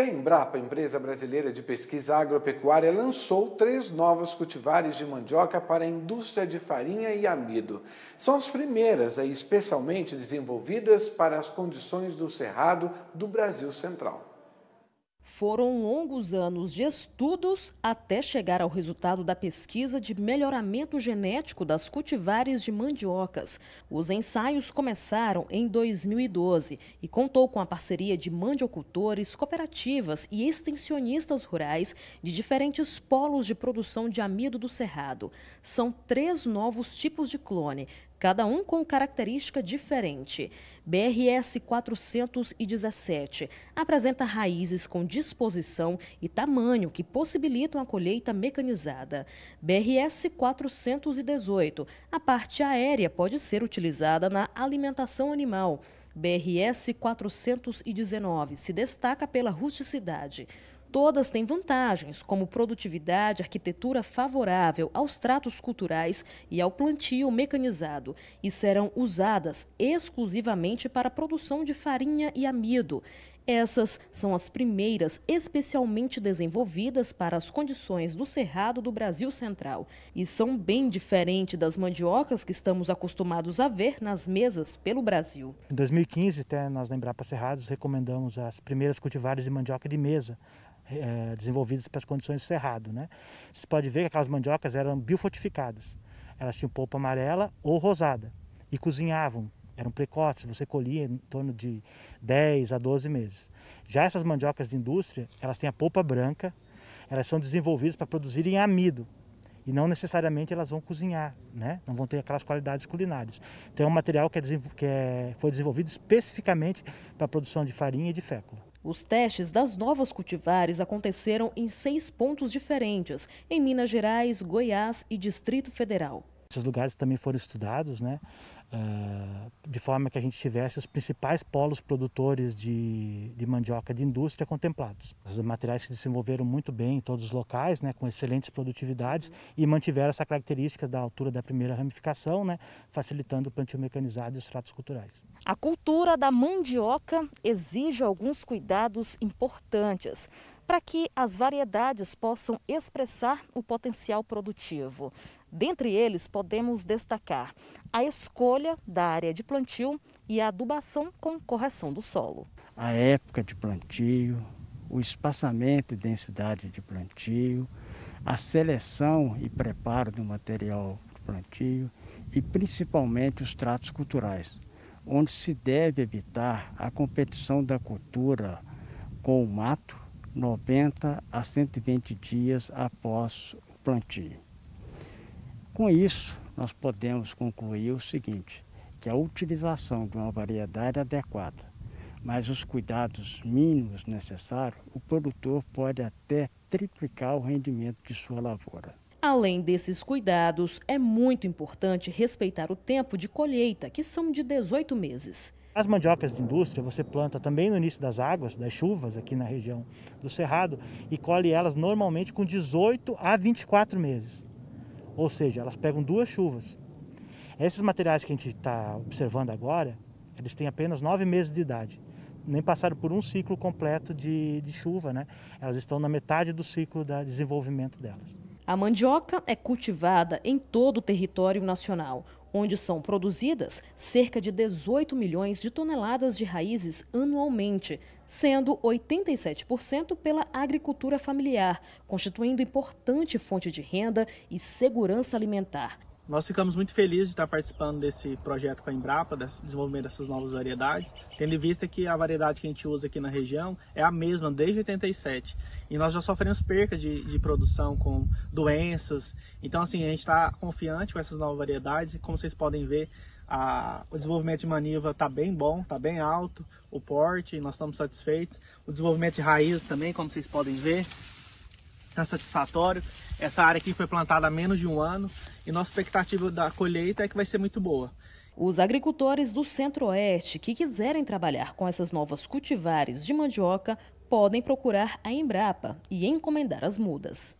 A Embrapa, empresa brasileira de pesquisa agropecuária, lançou três novos cultivares de mandioca para a indústria de farinha e amido. São as primeiras, especialmente desenvolvidas para as condições do cerrado do Brasil Central. Foram longos anos de estudos até chegar ao resultado da pesquisa de melhoramento genético das cultivares de mandiocas. Os ensaios começaram em 2012 e contou com a parceria de mandiocultores, cooperativas e extensionistas rurais de diferentes polos de produção de amido do cerrado. São três novos tipos de clone, cada um com característica diferente. BRS 417 apresenta raízes com disposição e tamanho que possibilitam a colheita mecanizada. BRS 418, a parte aérea pode ser utilizada na alimentação animal. BRS 419 se destaca pela rusticidade. Todas têm vantagens, como produtividade, arquitetura favorável aos tratos culturais e ao plantio mecanizado, e serão usadas exclusivamente para a produção de farinha e amido. Essas são as primeiras especialmente desenvolvidas para as condições do cerrado do Brasil Central e são bem diferentes das mandiocas que estamos acostumados a ver nas mesas pelo Brasil. Em 2015, até nós na Embrapa Cerrados recomendamos as primeiras cultivares de mandioca de mesa é, desenvolvidas para as condições do cerrado. Né? Você pode ver que aquelas mandiocas eram biofortificadas. Elas tinham polpa amarela ou rosada e cozinhavam. Eram precoces, você colhia em torno de 10 a 12 meses. Já essas mandiocas de indústria, elas têm a polpa branca, elas são desenvolvidas para produzirem amido, e não necessariamente elas vão cozinhar, né? não vão ter aquelas qualidades culinárias. Então é um material que, é, que é, foi desenvolvido especificamente para a produção de farinha e de fécula. Os testes das novas cultivares aconteceram em seis pontos diferentes, em Minas Gerais, Goiás e Distrito Federal. Esses lugares também foram estudados, né? Uh, de forma que a gente tivesse os principais polos produtores de, de, mandioca de indústria contemplados. Os materiais se desenvolveram muito bem em todos os locais, né, com excelentes produtividades e mantiveram essa característica da altura da primeira ramificação, né, facilitando o plantio mecanizado e os tratos culturais. A cultura da mandioca exige alguns cuidados importantes para que as variedades possam expressar o potencial produtivo. Dentre eles, podemos destacar a escolha da área de plantio e a adubação com correção do solo. A época de plantio, o espaçamento e densidade de plantio, a seleção e preparo do material de plantio e principalmente os tratos culturais, onde se deve evitar a competição da cultura com o mato 90 a 120 dias após o plantio. Com isso, nós podemos concluir o seguinte, que a utilização de uma variedade adequada, mas os cuidados mínimos necessários, o produtor pode até triplicar o rendimento de sua lavoura. Além desses cuidados, é muito importante respeitar o tempo de colheita, que são de 18 meses. As mandiocas de indústria você planta também no início das águas, das chuvas aqui na região do Cerrado e colhe elas normalmente com 18 a 24 meses. Ou seja, elas pegam duas chuvas. Esses materiais que a gente está observando agora, eles têm apenas nove meses de idade. Nem passaram por um ciclo completo de, de chuva, né? Elas estão na metade do ciclo de desenvolvimento delas. A mandioca é cultivada em todo o território nacional, onde são produzidas cerca de 18 milhões de toneladas de raízes anualmente, sendo 87% pela agricultura familiar, constituindo importante fonte de renda e segurança alimentar. Nós ficamos muito felizes de estar participando desse projeto com a Embrapa, desse desenvolvimento dessas novas variedades, tendo em vista que a variedade que a gente usa aqui na região é a mesma desde 87. E nós já sofremos perca de, de produção com doenças. Então, assim, a gente está confiante com essas novas variedades e, como vocês podem ver, a, o desenvolvimento de maniva está bem bom, está bem alto, o porte, nós estamos satisfeitos. O desenvolvimento de raízes também, como vocês podem ver, está satisfatório. Essa área aqui foi plantada há menos de um ano e nossa expectativa da colheita é que vai ser muito boa. Os agricultores do Centro-Oeste que quiserem trabalhar com essas novas cultivares de mandioca podem procurar a Embrapa e encomendar as mudas.